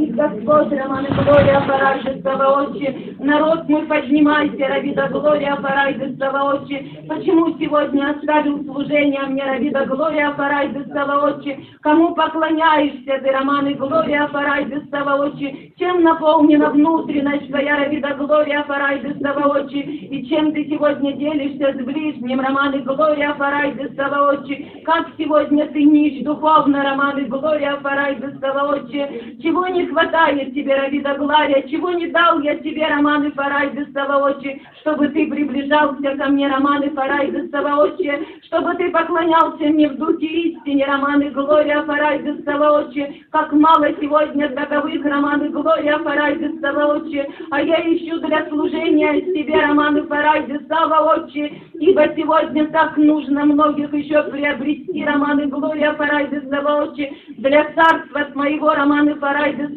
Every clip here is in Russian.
Благословит Господь, Роман и Глория, Парайда, Саваочи. Народ мой, поднимайся, Равида Глория, Парайда, Саваочи. Почему сегодня оставил служение мне, Равида Глория, Парайда, Саваочи? Кому поклоняешься ты, Роман и Глория, Парайда, Саваочи? Чем наполнена внутренность твоя, Равида Глория, Парайда, Саваочи? И чем ты сегодня делишься с ближним, Роман и Глория, Парайда, Саваочи? Как сегодня ты нищ духовно, Роман и Глория, Парайда, Саваочи? Чего не хватает тебе, Равида Глория? Чего не дал я тебе, Роман и Парайда, Саваочи? Чтобы ты приближался ко мне, Роман и Парайда, Саваочи? Чтобы ты поклонялся мне в духе истине, Роман и Глория, Парайда, Саваочи? Как мало сегодня таковых, Роман и Глория, Парайда, Саваочи? А я ищу для служения тебе, Роман и Парайда, Саваочи? Ибо сегодня так нужно многих еще приобрести, Роман и Глория, Парайда, Саваочи? Для царства моего, Роман и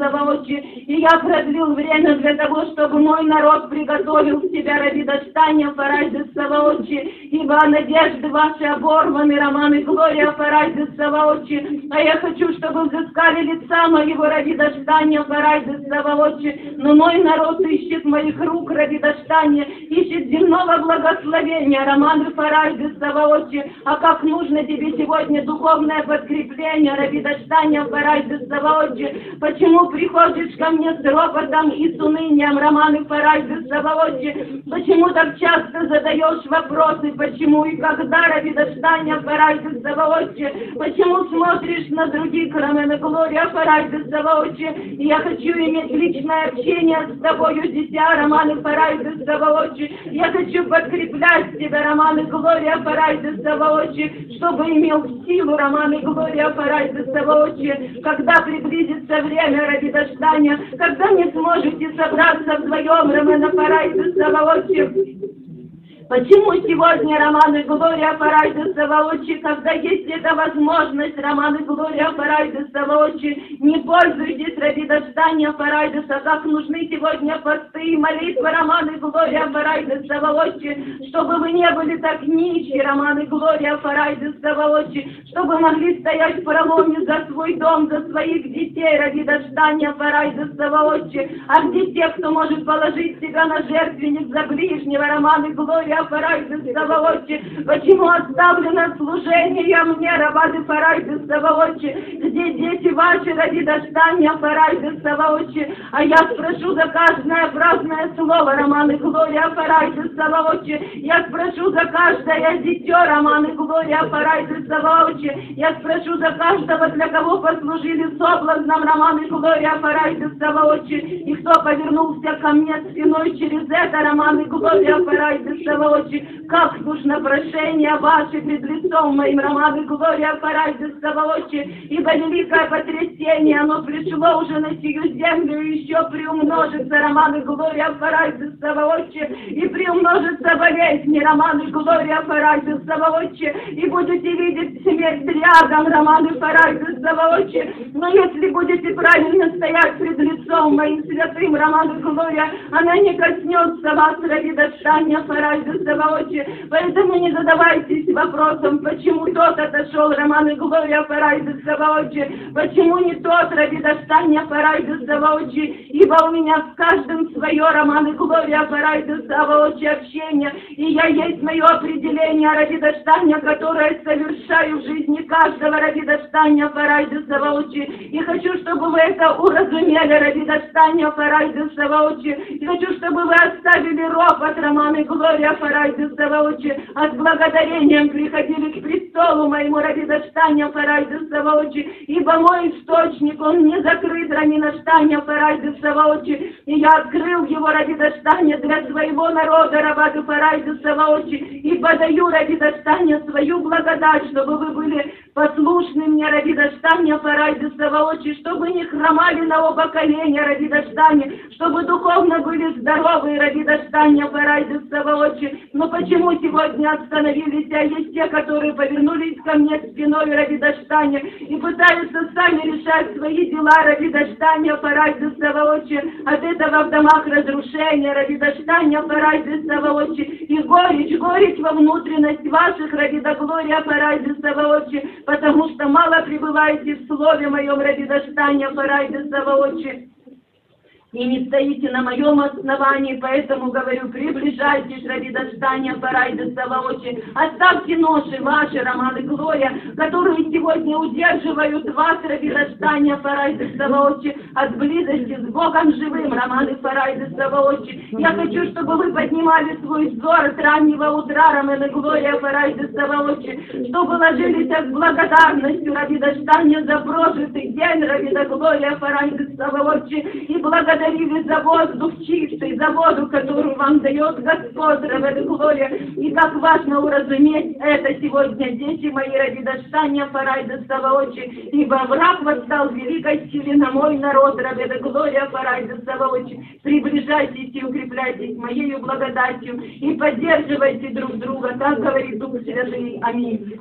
Саваочи? И я продлил время для того, чтобы мой народ приготовил себя ради достания Парайда, Саваочи? Ибо надежды ваши оборваны, Роман и Глория, Парайда, Саваочи? А я хочу, чтобы взыскали лица моего ради достания Парайда, Саваочи? Но мой народ ищет моих рук ради достания, ищет земного благословения, Роман и Парайда, Саваочи? А как нужно тебе сегодня духовное подкрепление ради достания Парайда, Саваочи? Почему приходишь ко мне с ропотом и с унынием, Роман и Парайда, Саваочи? Почему так часто задаешь вопросы, почему и когда ради достания Парайда, Саваочи? Почему смотришь на других, кроме на Глория, Парайда, Саваочи? И я хочу иметь личное общение с тобою, дитя, Роман и Парайда, Саваочи. Я хочу подкреплять тебя, Роман и Глория, Парайда, Саваочи, чтобы имел силу, Роман и Глория, Парайда, Саваочи, когда приблизится время ради дождания, когда не сможете собраться вдвоем, Романа Парайда, Саваочи. Почему сегодня Роман и Глория Парайда Саваочи, когда есть эта возможность, Роман и Глория Парайда Саваочи, не пользуйтесь ради дождания Парайдеса, как нужны сегодня посты и молитвы Роман и Глория Парайда Саваочи, чтобы вы не были так нищи, Роман и Глория Парайда Саваочи, чтобы могли стоять в проломе за свой дом, за своих детей. Ради дождания Парайда Саваочи, а где те, кто может положить себя на жертвенник за ближнего, Роман и Глория Парайда Саваочи, почему оставлено служение? Мне, Рабады Парайда Саваочи, где дети ваши ради дождания Парайда Саваочи, а я спрошу за каждое праздное слово, Роман и Глория Парайда Саваочи, я спрошу за каждое дитё, Роман и Глория Парайда Саваочи, я спрошу за каждого, для кого послужили соблазном Роман и Глория Парайда Саваочи, и кто повернулся ко мне спиной через это, Роман и Глория Парайда Саваочи, как нужно прошение ваше пред лицом моим, Роман и Глория Парайда Саваочи, ибо великое потрясение, оно пришло уже на сию землю, и еще приумножится, Роман и Глория Парайда Саваочи, и приумножится болезни, Роман и Глория Парайда Саваочи, и будете видеть смерть рядом, Роман и Парайда Саваочи, но если будете правильно стоять пред лицом моим святым, Роман и Глория, она не коснется вас ради дышания Парайда Саваочи, поэтому не задавайтесь вопросом, почему тот отошел, Роман и Глория Парайда Саваочи, почему не тот ради достания Парайда Саваочи, ибо у меня в каждом свое, Роман и Глория Парайда Саваочи общение, и я есть мое определение ради достания, которое совершаю в жизни каждого ради достания Парайда Саваочи, и хочу, чтобы вы это уразумели ради достания Парайда Саваочи, и хочу, чтобы вы оставили ропот, Роман и Глория Парайда Саваочи, а с благодарением приходили к престолу моему ради достания Парайда Саваочи, ибо мой источник, он не закрыт ради достания Парайда Саваочи, и я открыл его ради достания для своего народа, Рабаду Парайда Саваочи, и подаю ради достания свою благодать, чтобы вы были послушны мне ради достания Парайда Саваочи, чтобы не хромали на оба коления ради достания, чтобы духовно были здоровы ради достания Парайда Саваочи. Но почему сегодня остановились, а есть те, которые повернулись ко мне спиной ради достания и пытаются сами решать свои дела ради достания Парайда Саваочи, от этого в домах разрушения ради достания Парайда Саваочи, и горечь, горечь во внутренность ваших ради до Глория Парайда Саваочи, потому что мало пребываете в слове моем, ради достания Парайды Саваочи и не стоите на моем основании, поэтому говорю, приближайтесь, ради достания Парайды Саваочи, оставьте ноши ваши, Роман и Глория, которые сегодня удерживают вас, ради достания Парайды Саваочи, от близости с Богом живым, Роман и Парайды Саваочи. Я хочу, чтобы вы поднимали свой взор от раннего утра, Роман и Глория Парайды Саваочи, чтобы ложились с благодарностью ради достания за прожитый день, ради Глория Парайды Саваочи, и благодарностью благодарили за воздух чистый, за воду, которую вам дает Господь, Глория. И как важно уразуметь это сегодня, дети мои, ради достания Фарайда Саваочи, ибо враг восстал великой силе на мой народ, Глория Фарайда Саваочи. Приближайтесь и укрепляйтесь моею благодатью и поддерживайте друг друга, так говорит Дух Святый. Аминь.